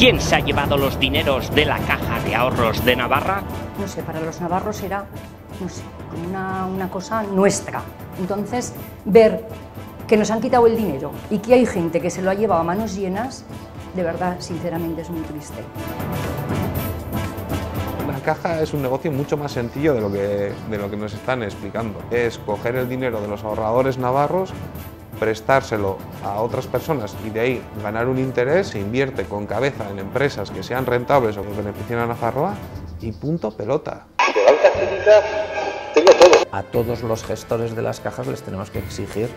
¿Quién se ha llevado los dineros de la caja de ahorros de Navarra? No sé, para los navarros era, no sé, como una, una cosa nuestra. Entonces, ver que nos han quitado el dinero y que hay gente que se lo ha llevado a manos llenas, de verdad, sinceramente, es muy triste. La caja es un negocio mucho más sencillo de lo que, de lo que nos están explicando. Es coger el dinero de los ahorradores navarros, prestárselo a otras personas y de ahí ganar un interés, se invierte con cabeza en empresas que sean rentables o que beneficien a Nafarroa y punto pelota. A todos los gestores de las cajas les tenemos que exigir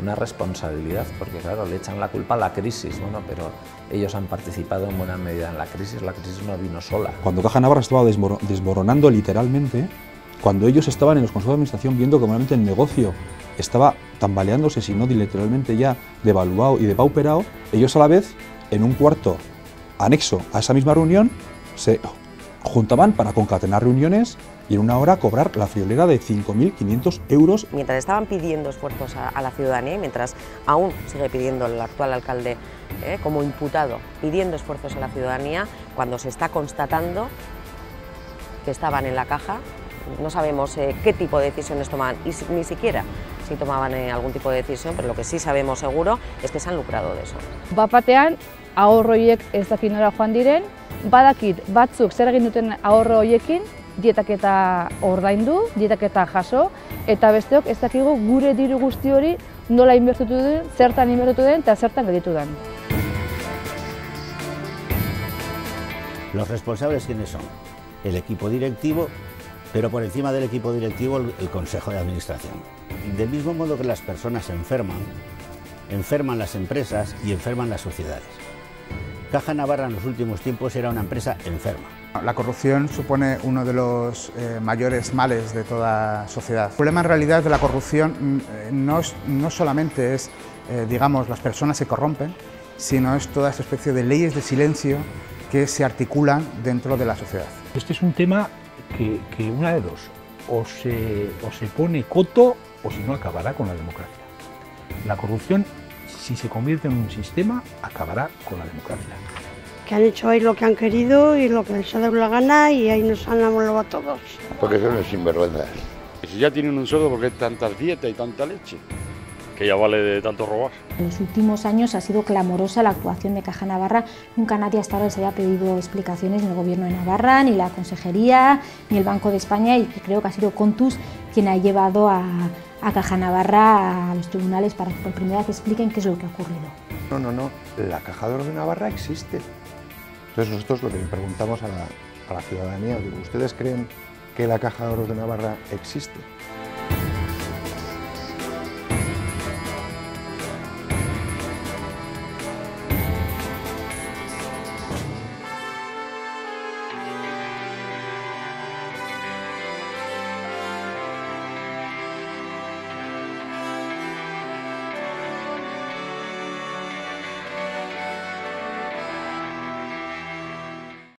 una responsabilidad, porque claro, le echan la culpa a la crisis, bueno, pero ellos han participado en buena medida en la crisis, la crisis no vino sola. Cuando Caja Navarra estaba desmoro- desmoronando literalmente, cuando ellos estaban en los consejos de administración viendo que realmente el negocio estaba tambaleándose, si no literalmente ya devaluado y depauperado, ellos a la vez, en un cuarto anexo a esa misma reunión, se juntaban para concatenar reuniones y en una hora cobrar la friolera de 5.500 euros. Mientras estaban pidiendo esfuerzos a, la ciudadanía y mientras aún sigue pidiendo el actual alcalde eh, como imputado, pidiendo esfuerzos a la ciudadanía, cuando se está constatando que estaban en la caja, no sabemos eh, qué tipo de decisiones tomaban y si- ni siquiera si tomaban eh, algún tipo de decisión, pero lo que sí sabemos seguro es que se han lucrado de eso. Bapatean ahorroiek ez dakit nora joan diren, badakit batzuk zer egin duten ahorro hoiekin, dietaketa ordaindu, dietaketa jaso, eta besteok ez dakigu gure diru guzti hori nola inbertitu den, zertan inbertitu den eta zertan gelditu den. Los responsables, ¿quiénes son? El equipo directivo, pero por encima del equipo directivo, el, el Consejo de Administración. Del mismo modo que las personas se enferman, enferman las empresas y enferman las sociedades. Caja Navarra en los últimos tiempos era una empresa enferma. La corrupción supone uno de los eh, mayores males de toda sociedad. El problema en realidad de la corrupción mm, eh, no, es- no solamente es, eh, digamos, las personas se corrompen, sino es toda esta especie de leyes de silencio que se articulan dentro de la sociedad. Este es un tema que, que una de dos, o se, o se pone coto o si no acabará con la democracia. La corrupción, si se convierte en un sistema, acabará con la democracia. que han hecho ahí lo que han querido y lo que les ha dado la gana y ahí nos han amolado a todos. Porque son los sinvergüenzas. Si ya tienen un sueldo, ¿por qué tanta dieta y tanta leche? Que ya vale de tanto robar. En los últimos años ha sido clamorosa la actuación de Caja Navarra. Nunca nadie hasta ahora les había pedido explicaciones, ni el Gobierno de Navarra, ni la Consejería, ni el Banco de España, y creo que ha sido Contus quien ha llevado a, a Caja Navarra a los tribunales para que por primera vez expliquen qué es lo que ha ocurrido. No, no, no. La Caja de Oro de Navarra existe. Entonces nosotros lo que le preguntamos a la, a la ciudadanía, digo, ¿ustedes creen que la Caja de Oro de Navarra existe?